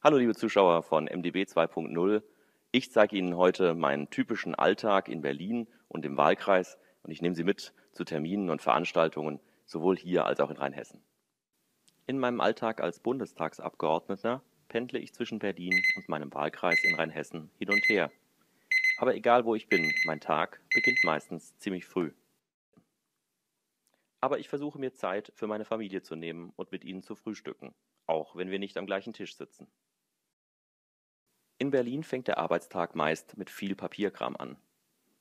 Hallo liebe Zuschauer von MDB 2.0. Ich zeige Ihnen heute meinen typischen Alltag in Berlin und im Wahlkreis und ich nehme Sie mit zu Terminen und Veranstaltungen, sowohl hier als auch in Rheinhessen. In meinem Alltag als Bundestagsabgeordneter pendle ich zwischen Berlin und meinem Wahlkreis in Rheinhessen hin und her. Aber egal wo ich bin, mein Tag beginnt meistens ziemlich früh. Aber ich versuche mir Zeit für meine Familie zu nehmen und mit ihnen zu frühstücken, auch wenn wir nicht am gleichen Tisch sitzen. In Berlin fängt der Arbeitstag meist mit viel Papierkram an.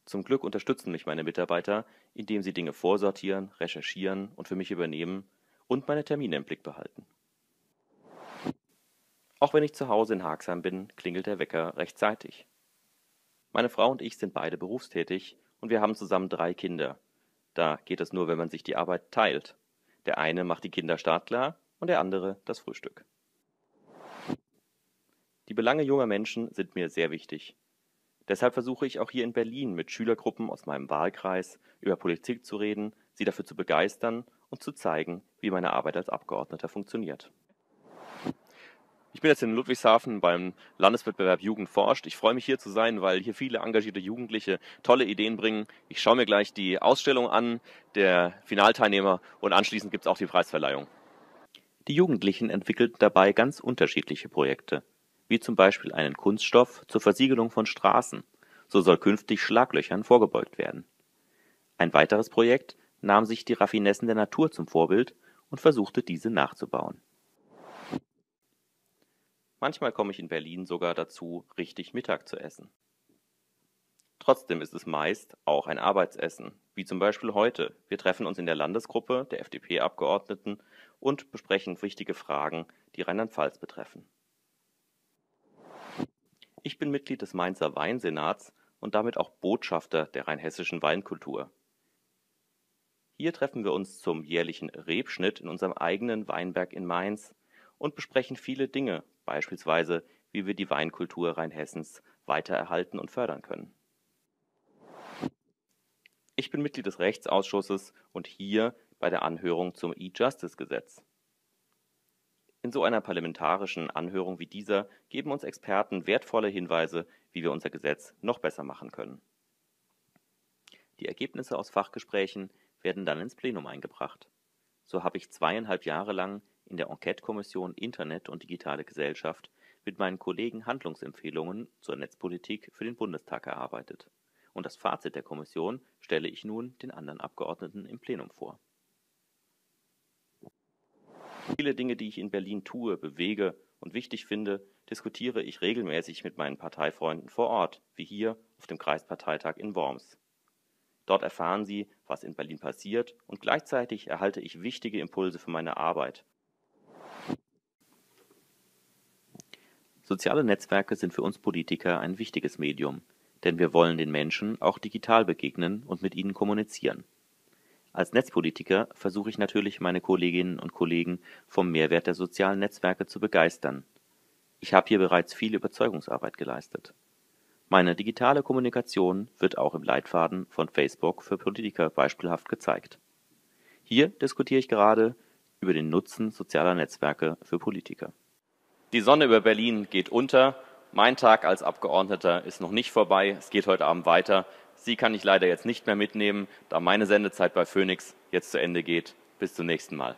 Zum Glück unterstützen mich meine Mitarbeiter, indem sie Dinge vorsortieren, recherchieren und für mich übernehmen und meine Termine im Blick behalten. Auch wenn ich zu Hause in Haagsheim bin, klingelt der Wecker rechtzeitig. Meine Frau und ich sind beide berufstätig und wir haben zusammen drei Kinder. Da geht es nur, wenn man sich die Arbeit teilt. Der eine macht die Kinder startklar und der andere das Frühstück. Die Belange junger Menschen sind mir sehr wichtig. Deshalb versuche ich auch hier in Berlin mit Schülergruppen aus meinem Wahlkreis über Politik zu reden, sie dafür zu begeistern und zu zeigen, wie meine Arbeit als Abgeordneter funktioniert. Ich bin jetzt in Ludwigshafen beim Landeswettbewerb Jugend forscht. Ich freue mich hier zu sein, weil hier viele engagierte Jugendliche tolle Ideen bringen. Ich schaue mir gleich die Ausstellung an der Finalteilnehmer und anschließend gibt es auch die Preisverleihung. Die Jugendlichen entwickelten dabei ganz unterschiedliche Projekte wie zum Beispiel einen Kunststoff zur Versiegelung von Straßen, so soll künftig Schlaglöchern vorgebeugt werden. Ein weiteres Projekt nahm sich die Raffinessen der Natur zum Vorbild und versuchte diese nachzubauen. Manchmal komme ich in Berlin sogar dazu, richtig Mittag zu essen. Trotzdem ist es meist auch ein Arbeitsessen, wie zum Beispiel heute. Wir treffen uns in der Landesgruppe der FDP-Abgeordneten und besprechen wichtige Fragen, die Rheinland-Pfalz betreffen. Ich bin Mitglied des Mainzer Weinsenats und damit auch Botschafter der rheinhessischen Weinkultur. Hier treffen wir uns zum jährlichen Rebschnitt in unserem eigenen Weinberg in Mainz und besprechen viele Dinge, beispielsweise wie wir die Weinkultur Rheinhessens weiter erhalten und fördern können. Ich bin Mitglied des Rechtsausschusses und hier bei der Anhörung zum E-Justice-Gesetz. In so einer parlamentarischen Anhörung wie dieser geben uns Experten wertvolle Hinweise, wie wir unser Gesetz noch besser machen können. Die Ergebnisse aus Fachgesprächen werden dann ins Plenum eingebracht. So habe ich zweieinhalb Jahre lang in der Enquete-Kommission Internet und digitale Gesellschaft mit meinen Kollegen Handlungsempfehlungen zur Netzpolitik für den Bundestag erarbeitet. Und das Fazit der Kommission stelle ich nun den anderen Abgeordneten im Plenum vor. Viele Dinge, die ich in Berlin tue, bewege und wichtig finde, diskutiere ich regelmäßig mit meinen Parteifreunden vor Ort, wie hier auf dem Kreisparteitag in Worms. Dort erfahren sie, was in Berlin passiert und gleichzeitig erhalte ich wichtige Impulse für meine Arbeit. Soziale Netzwerke sind für uns Politiker ein wichtiges Medium, denn wir wollen den Menschen auch digital begegnen und mit ihnen kommunizieren. Als Netzpolitiker versuche ich natürlich, meine Kolleginnen und Kollegen vom Mehrwert der sozialen Netzwerke zu begeistern. Ich habe hier bereits viel Überzeugungsarbeit geleistet. Meine digitale Kommunikation wird auch im Leitfaden von Facebook für Politiker beispielhaft gezeigt. Hier diskutiere ich gerade über den Nutzen sozialer Netzwerke für Politiker. Die Sonne über Berlin geht unter. Mein Tag als Abgeordneter ist noch nicht vorbei. Es geht heute Abend weiter. Sie kann ich leider jetzt nicht mehr mitnehmen, da meine Sendezeit bei Phoenix jetzt zu Ende geht. Bis zum nächsten Mal.